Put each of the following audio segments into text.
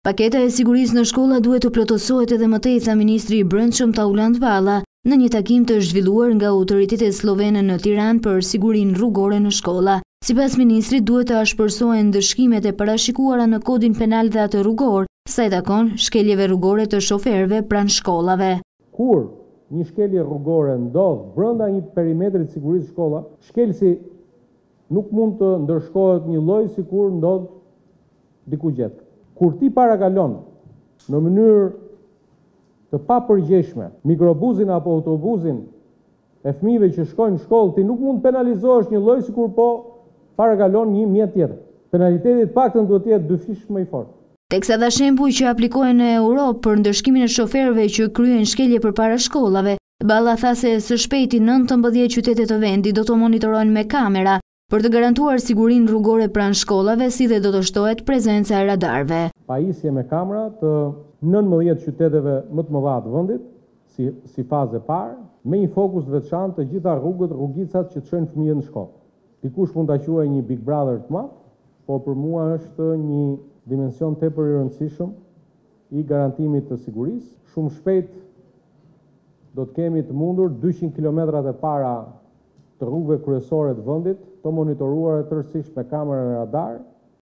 Paketa e sigurisë në shkolla duhet të plotësohet edhe më tej, tha ministri i Brendshëm Taulant Balla, në një takim të zhvilluar nga autoritetet sllovene në Tiranë për sigurinë rrugore në shkolla. Sipas ministrit, duhet të ashpërsohen ndëshkimet e parashikuara në Kodin Penal dhe atë rrugor, sa i takon shkeljeve rrugore të shoferëve pranë shkollave. Kur një shkelje rrugore ndodh brenda një perimetri të sigurisë shkolla, shkelësi Nuk mund të ndëshkohet njëlloj sikur ndodh diku gjetkë. Kur ti parakalon në mënyrë të papërgjegjshme mikrobuzin apo autobuzin e fëmijëve që shkojnë në shkollë, ti nuk mund të penalizohesh njëlloj sikur po parakalon një mjet tjetër. Penaliteti të paktën duhet të jetë dyfish më i fortë. Teksa dha shembuj që aplikohen në Europë për ndëshkimin e shoferëve që kryejnë shkelje përpara shkollave, Balla tha se së shpejti nëntëmbëdhjetë qytete të vendit do të monitorohen me kamera për të garantuar sigurinë rrugore pranë shkollave si dhe do të shtohet prezenca e radarëve. Pajisja me kamera të nëntëmbëdhjetë qyteteve më të mëdha të vendit si fazë e parë, me një fokus të veçantë të gjitha rrugët, rrugicat që çojnë fëmijët në shkollë. Dikush mund ta quajë një Big Brother të madh, po për mua është një dimension tepër i rëndësishëm i garantimit të sigurisë. Shumë shpejt do të kemi të mundur dyqind kilometrat e para të rrugëve kryesore të vendit të monitoruara tërësisht me kamera dhe radar.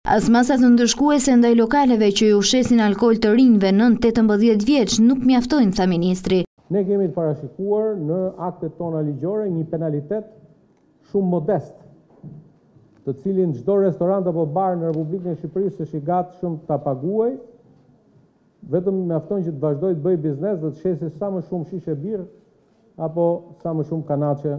As masat ndëshkuese ndaj lokaleve që iu shesin alkool të rinjve nën tetëmbëdhjetë vjeç nuk mjaftojnë, tha ministri. Ne kemi të parashikuar në aktet tona ligjore një penalitet shumë modest, të cilin çdo restorant apo bar në Republikën e Shqipërisë është i gatshëm ta paguajë, vetëm mjafton që të vazhdojë të bëjë biznes dhe të shesë sa më shumë shishe birrë apo sa më shumë kanaçe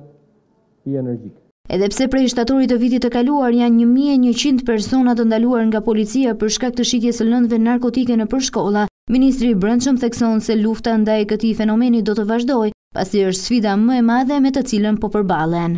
pije energjike. Edhe pse prej shtatorit të vitit të kaluar janë një mijë e njëqind persona të ndaluar nga policia për shkak të shitjes së lëndëve narkotike nëpër shkolla, ministri i Brendshëm thekson se lufta ndaj këtij fenomeni do të vazhdojë, pasi është sfida më e madhe me të cilën po përballen.